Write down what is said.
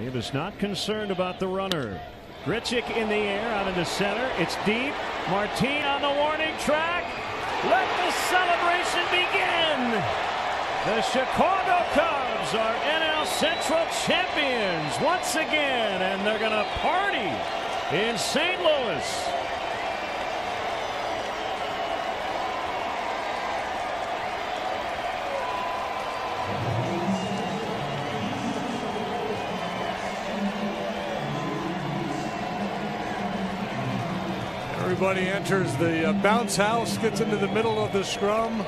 He was not concerned about the runner. Grichuk in the air out into center. It's deep. Martin on the warning track. Let the celebration begin. The Chicago Cubs are NL Central champions once again, and they're going to party in St. Louis. Everybody enters the uh, bounce house, gets into the middle of the scrum.